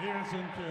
Pearson kill.